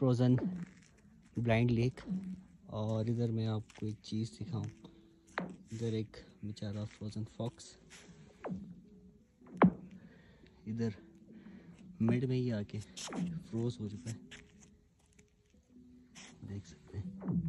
Frozen blind lake और इधर मैं आपको एक चीज़ दिखाऊँ। इधर एक बेचारा फ्रोज़न फॉक्स इधर मिड में ही आके फ्रोज हो चुका है। देख सकते हैं।